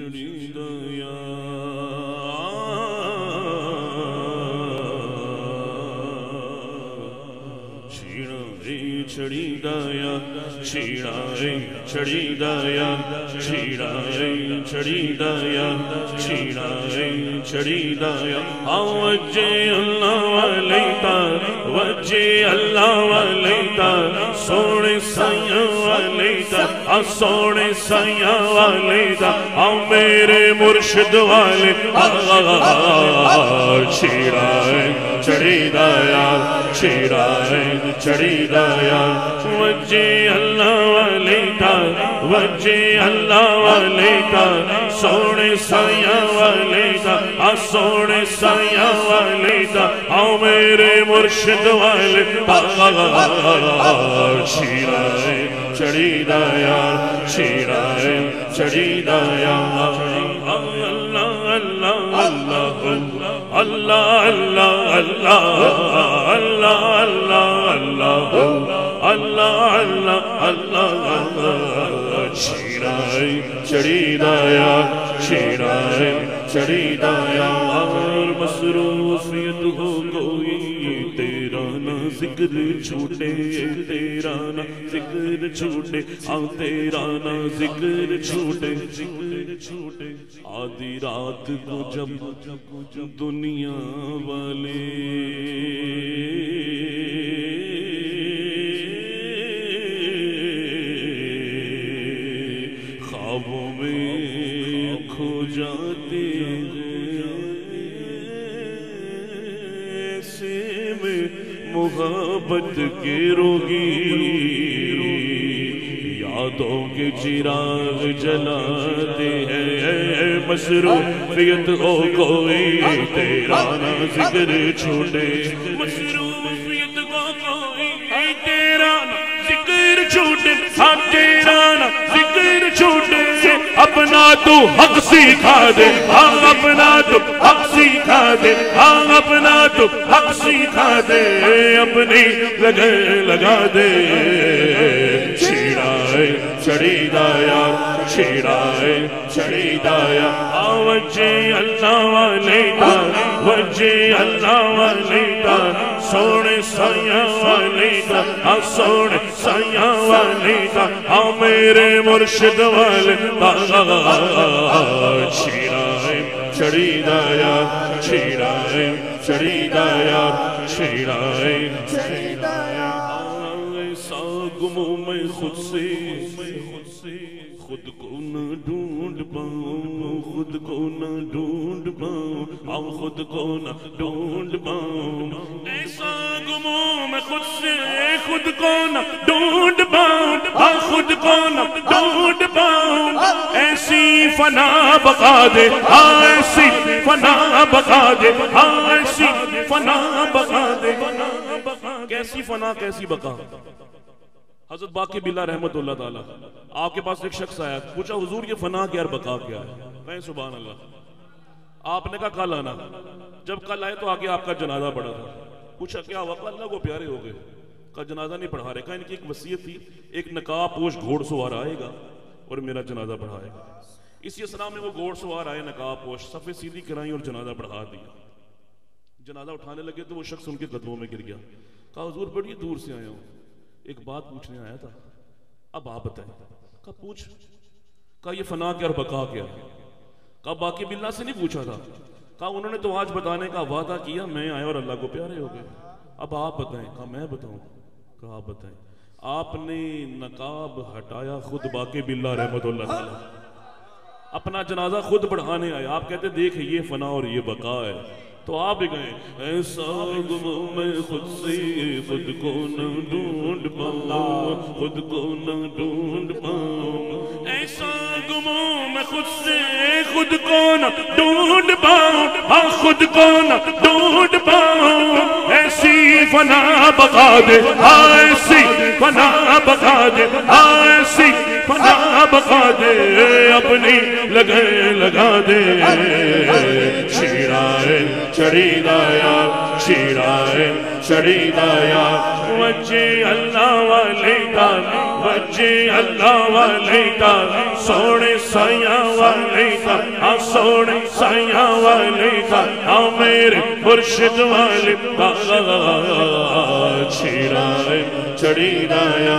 چڑی ری چڑی دیا ری چڑی دیا چھیڑا ری چڑی دیا ری چڑی دیا وجے اللہ والیتا وجے اللہ والیتا سونے سیاں والیتا سونے سائیاں والے دا آؤ میرے مرشد والے چھیڑا چڑی دا یار چڑی دا یار اللہ والے دا۔ وجے اللہ والیتا سونے سیاں والیتا آ سونے سیاں والیتا آ میرے مرشد والے چھیڑا ری چڑی دیا چھیڑا ری چڑی دیا اللہ اللہ اللہ اللہ اللہ اللہ اللہ اللہ اللہ اللہ اللہ چھیڑائی چڑی دایا چھیڑائی چڑی دایا اور مصروفیت ہو کوئی تیرا نہ ذکر چھوٹے، تیرا نہ ذکر چھوٹے، آ تیرا نہ ذکر چھوٹے ذکر چھوٹے، آدھی رات کو جب دنیا والے محبت کے روگی، یادوں کے چراغ جلاتے ہیں۔ مصروفیت ہو کوئی تیرا نہ ذکر چھوٹے۔ حق سکھا دے ہاں اپنا تو حق سکھا دے ہاں اپنا تو حق سکھا دے، اپنی لگے لگا دے۔ چھیڑائے چڑی دایا چھیڑائے چڑی دایا وجے اللہ والے دا وجے اللہ والے دا۔ سونے سیاں والی دا ہاں آ سونے سیاں والی دا ہاں آ میرے مرشد والے دا چھیڑائیں چڑی دا چھیڑائیں چڑی دا یا چھیڑائیں ایسا میں خود سے خود کو نہ ڈھونڈ پاؤں، خود کو نہ ڈھونڈ پاؤں، آؤ خود کو نہ ڈھونڈ پاؤں۔ ایسا گموں میں خود سے خود کو نہ ڈھونڈ پاؤں، آؤ خود کو نہ ڈھونڈ پاؤں۔ ایسی فنا بقا دے ہاں ایسی فنا بقا دے ہاں ایسی فنا بقا دے۔ کیسی فنا، کیسی بقا حضرت باقی بلا رحمت اللہ تعالیٰ۔ آپ کے پاس ایک شخص آیا، پوچھا، حضور، یہ فنا کیا اور بقا کیا ہے؟ کہیں سبحان اللہ۔ آپ نے کہا، کل آنا۔ جب کل آئے تو آگے آپ کا جنازہ پڑا تھا۔ پوچھا، کیا ہوا؟ اللہ کو پیارے ہو گئے۔ کا جنازہ نہیں پڑھا رہے۔ کہا، ان کی ایک وصیت تھی، ایک نقاب پوش گھوڑ سوار آئے گا اور میرا جنازہ پڑھائے گا۔ اسی اسلام میں وہ گھوڑ سوار آئے، نقاب پوش، صفے سیدھی کرائیں اور جنازہ پڑھا دیا۔ جنازہ اٹھانے لگے تو وہ شخص ان کے قدموں میں گر گیا۔ کہا، حضور، بڑی دور سے آیا ہوں۔ ایک بات پوچھنے آیا تھا۔ اب آپ بتائیں۔ کہا پوچھ؟ کہا یہ فنا کیا اور بقا کیا کہا باقی بلّہ سے نہیں پوچھا تھا۔ کہا انہوں نے تو آج بتانے کا وعدہ کیا، میں آیا اور اللہ کو پیارے ہو گئے۔ اب آپ بتائیں۔ کہا میں بتاؤں۔ کہا آپ بتائیں۔ آپ نے نقاب ہٹایا خود باقی بلّہ رحمت اللہ تعالی۔ اپنا جنازہ خود بڑھانے آئے۔ آپ کہتے دیکھ یہ فنا اور یہ بقا ہے۔ تو آ بھی گئے۔ ایسا گم میں خود سے خود کو نہ ڈھونڈ پاؤں۔ خود کو نہ ڈھونڈ پاؤں۔ ایسا گم میں خود سے خود کو نہ ڈھونڈ پاؤں۔ ہاں خود کو نہ ڈھونڈ پاؤں۔ فنا بقا دے ہاں ایسی پناہ بقا دے ایسی فنا بقا دے، اپنی لگے لگا دے۔ شیرائے چڑی دایا شیرائے چڑی وجہ اللہ والے کا وجہ اللہ والے کا سوڑے سائیاں والے کا ہاں سائیاں والے کا ہاں میرے مرشد والے کا چھیڑائے چڑی دایا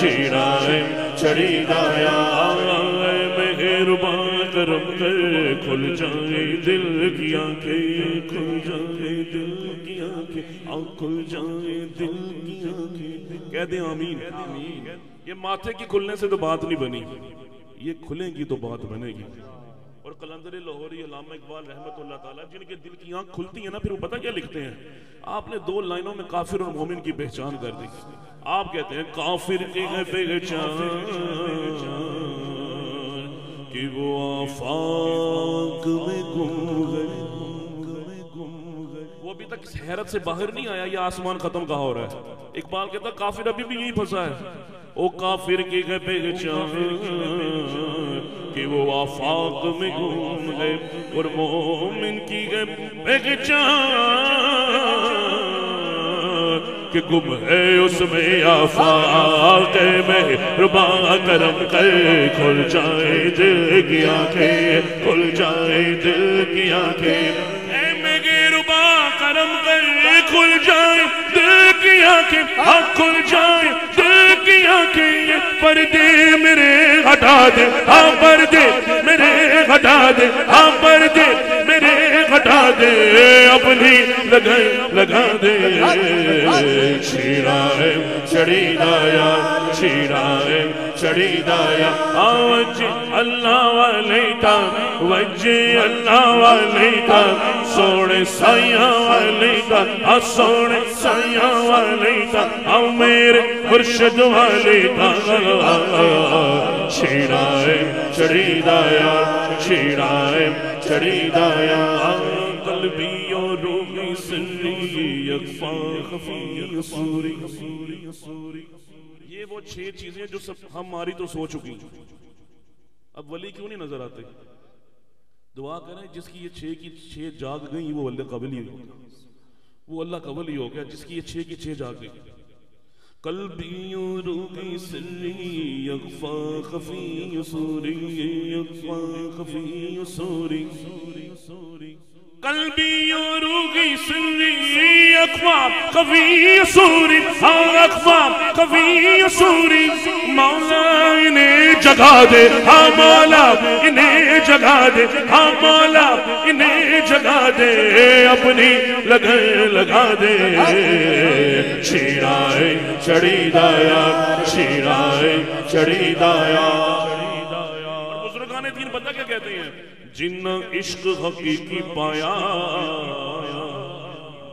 چھیڑائے چڑی دایا۔ مہربان۔ کرم کر کھل جائے دل کی آنکھیں کھل جائے دل کی آنکھیں آنکھ کھل جائے دل کی آنکھیں۔ کہہ دیں آمین۔ یہ ماتھے کی کھلنے سے تو بات نہیں بنی۔ یہ کھلیں گی تو بات بنے گی۔ اور قلندر لاہوری علامہ اقبال رحمت اللہ تعالیٰ، جن کے دل کی آنکھ کھلتی ہیں نا، پھر وہ پتہ کیا لکھتے ہیں؟ آپ نے دو لائنوں میں کافر اور مومن کی پہچان کر دی۔ آپ کہتے ہیں، کافر کی ہے پہچان۔ کہ وہ آفاق میں گم گئے۔ وہ ابھی تک حیرت سے باہر نہیں آیا، یہ آسمان ختم کہا ہو رہا ہے؟ اقبال کہتا کافر ابھی بھی یہی پھنسا ہے۔ او کافر کی ہے پہچان کہ وہ آفاق میں گم ہے اور مومن کی ہے پہچان۔ کہ گم ہے اس میں آفاق میں ربا کرم کر، کھل جائے دل کی آنکھیں، کھل جائے دل کی آنکھیں۔ کرم کر، کھل جائے دل کی آنکھیں۔ ہاں کھل جائے دل کی آنکھیں۔ یہ پردے میرے ہٹا دے ہاں پردے میرے ہٹا دے ہاں پردے میرے دے اپنی لگا لگا دے۔ شیرائے چڑی دایا، شیرائے چڑی دایا۔ آج اللہ والے کا وجہ اللہ والے کا سوڑے سائیاں والے کا آ سوڑے سائیاں والے کا آ میرے مرشد والے کا چھیڑائے چڑی دایا چھیڑائے چڑی دایا۔ قلبی اور روحی سنی یکفا خفی سوری یہ وہ چھ چیزیں جو سب ہماری تو سو چکی اب ولی کیوں نہیں نظر آتے؟ دعا کریں جس کی یہ چھ کی چھ جاگ گئی وہ اللہ قبل ہی وہ اللہ قبل ہی ہو گیا، جس کی یہ چھ کی چھ جاگ گئی قلبی و روحی سری یغفا خفی سوری یغفا خفی سوری سوری۔ قلبی روحی سری اقوا خفی سوری ہاں اقوا خفی سوری۔ مولا انہیں جگا دے ہاں مولا، انہیں جگا دے۔ ہاں مولا، انہیں جگا دے۔ اپنی لگے لگا دے۔ شیرائے چڑی دایا، شیرائے چڑی دایا۔ بزرگان دین پتہ کیا کہتے ہیں؟ جن عشق حقیقی پایا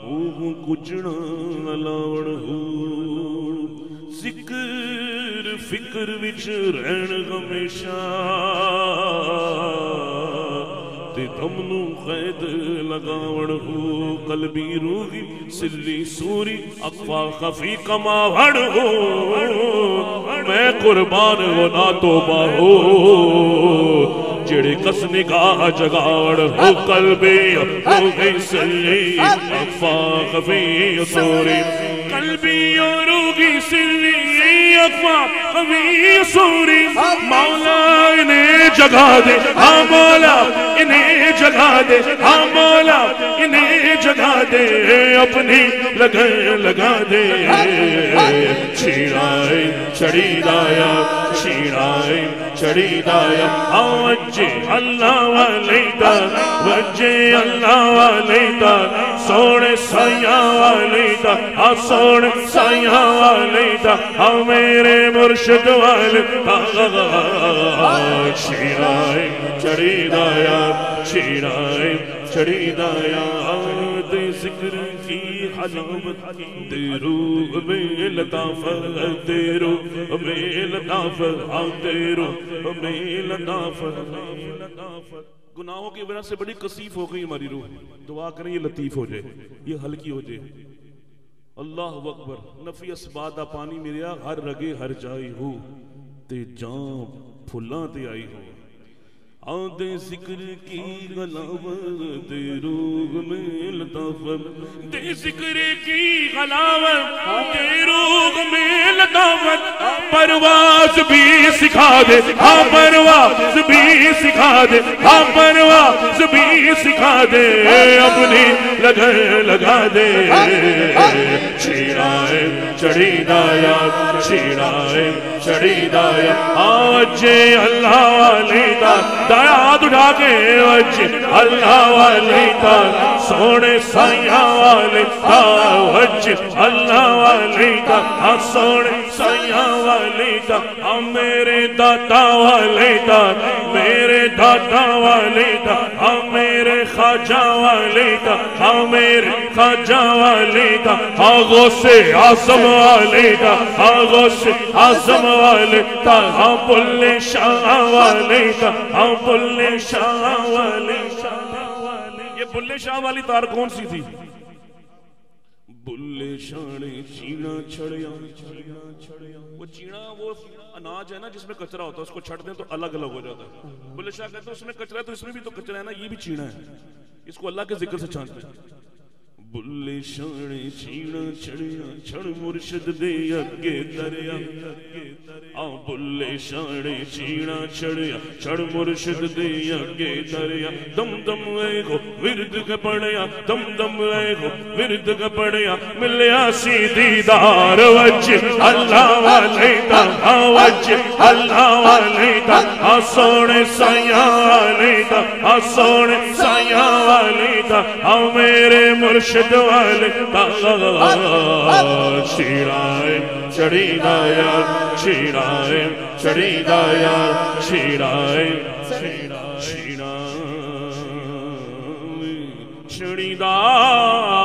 اوہ کچھنا لاؤڑ ہو ذکر فکر وچ رہن ہمیشہ تے دم نو قید لگاوڑ ہو قلبی روحی سلی سوری اقفا خفی کماوڑ ہو میں قربان ہو نا توبہ ہو جڑے کس نگاہ جگاڑ ہو قلبی روحی سلی اقفا خفی، سوری۔ قلبی اور روحی سلی اقفا خفی، سوری۔ مولا انہیں جگا دے ہاں مولا انہیں جگا دے ہاں مولا انہیں جگا دے۔ اپنی لگے لگا دے۔ چھیڑائے چڑی دایا چھیڑائے چڑی دایا ہاں، آج اللہ والے دا وجہ اللہ والے دا سوڑے سائیاں والے دا آ سوڑے سائیاں والے دا آ ہاں، ہاں، میرے مرشد والے دا چڑی دایا چھیڑائے چڑی دایا ذکر کی حلاوت دیرو میں لطافت دیرو میں لطافت ہاں آ دیرو میں لطافت گناہوں کی وجہ سے بڑی کثیف ہو گئی ہماری روح۔ دعا کریں یہ لطیف ہو جائے، یہ ہلکی ہو جائے۔ اللہ اکبر، نفی اسباد پانی میریا ہر رگے ہر جائی ہو۔ تے جان پھلاں تے آئی ہو۔ آدھے ذکر کی غلاوت، دے روح میں لطافت۔ دے ذکر کی غلاوت، دے روح میں لطافت۔ ہاں پرواز بھی سکھا دے ہاں پرواز بھی سکھا دے ہاں پرواز بھی سکھا دے۔ اپنی لگن لگا دے۔ چھیڑائے چڑی دایا چھیڑائے چڑی دایا آج اللہ والی دا دایات اٹھا کے وچ اللہ والی دا سونے سائیاں والے دا وچ اللہ والی دا ہاں سونے سائیاں والی دا ہاں میرے داتا والے دا میرے داتا والے دا ہاں میرے خاجہ والے دا میرے خاجہ والے کا آگو سے آسم والے کا آگو سے آسم والے کا ہاں بلے شاہ والے کا ہاں بلے شاہ والے یہ بلے شاہ والی تار کون سی تھی؟ بلے شانے چینا چھڑیا۔ وہ چینا وہ اناج ہے نا جس میں کچرا ہوتا ہے، اس کو چھٹ دیں تو الگ الگ ہو جاتا ہے۔ بلے شاہ کہتے ہیں اس میں کچرا ہے تو اس میں بھی تو کچرا ہے نا، یہ بھی چینا ہے۔ اس کو اللہ کے ذکر سے چھانتے ہیں۔ بلے شانے چینا چھڑیا چھڑ مرشد دے اگے دریا۔ آ بلے شانے چینا چھڑیا چھڑ مرشد دے اگے دریا۔ دم دم اے گو ورد کا پڑیا دم دم اے گو ورد کا پڑیا ملیا سی دیدار وچ، اللہ والے دا ہاں وچ، اللہ والے دا ہاں سونے سائیاں والے دا ہاں سونے سائیاں والے دا۔ ہاں میرے مرشد والے شیرائے چڑی دایا شیرائے چڑی دایا شیرائے شیرائے چڑی دا